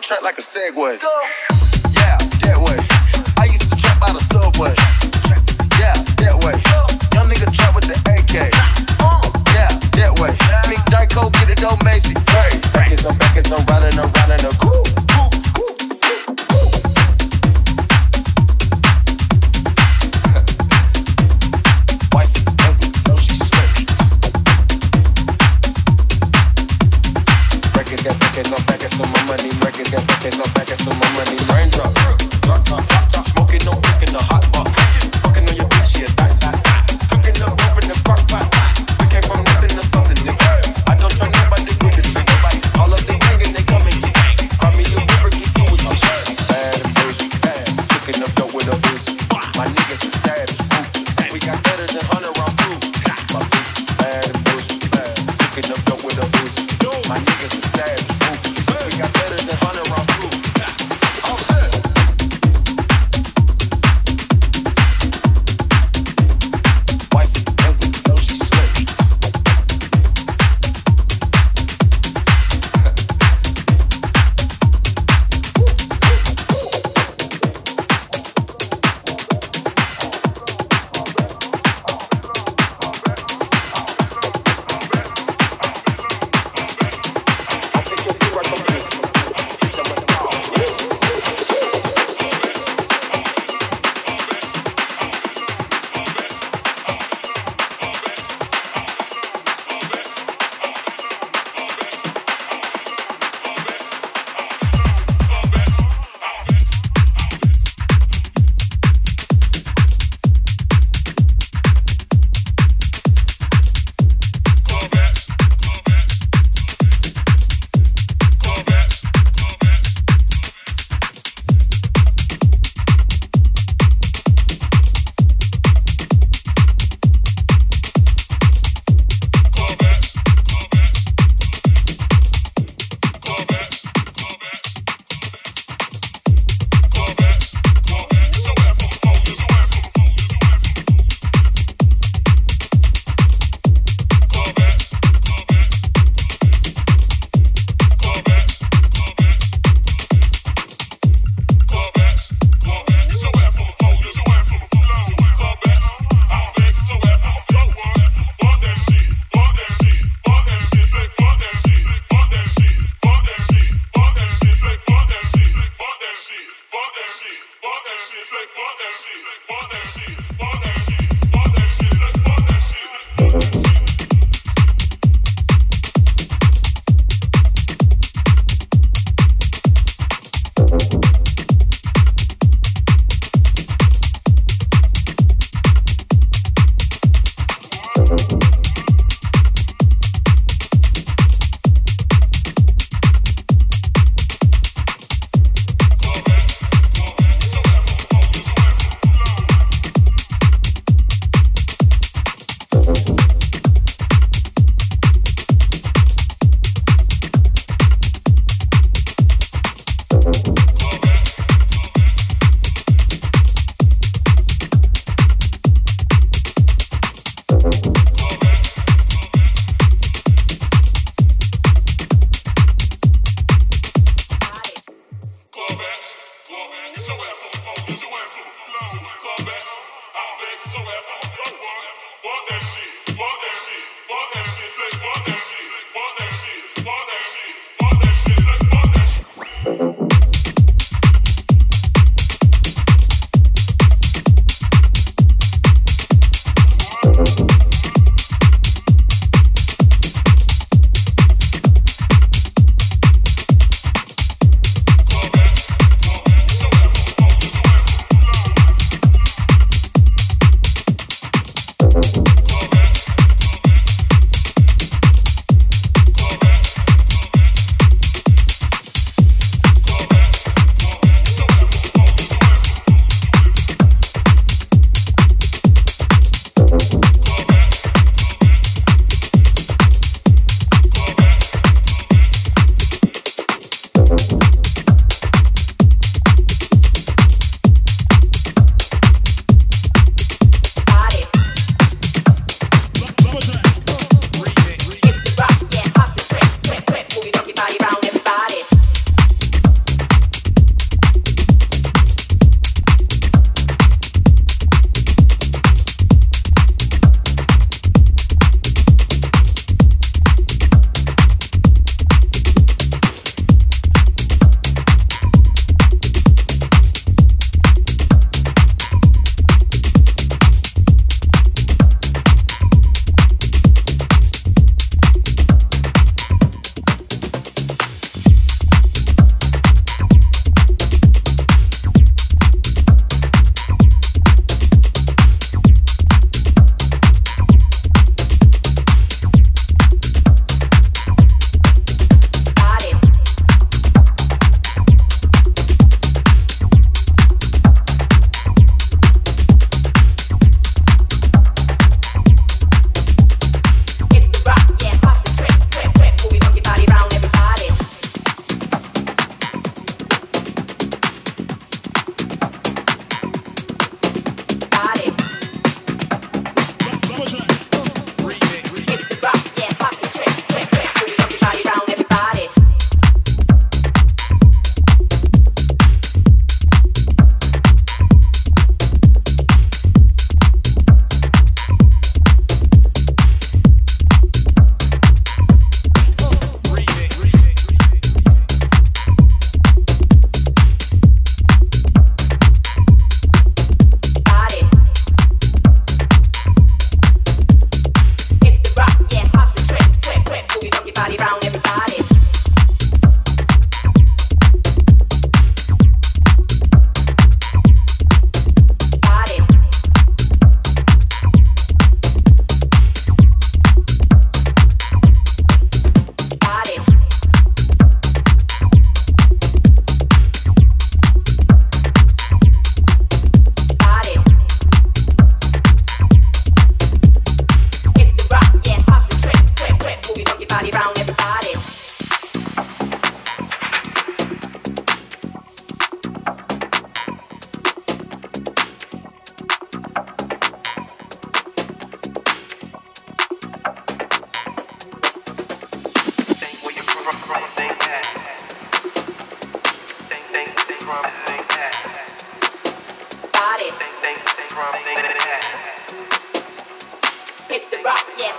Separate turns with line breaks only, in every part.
track like a Segway.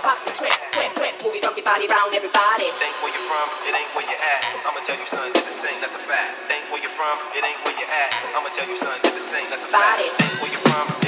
pop the trip, quick, quick, move your funky body round everybody.
Think where you're from, it ain't where you're at. I'ma tell you, son, get the sing, that's a fact. Think where you're from, it ain't where you're at. I'ma tell you, son, get the sing, that's a fact. Think where you're from,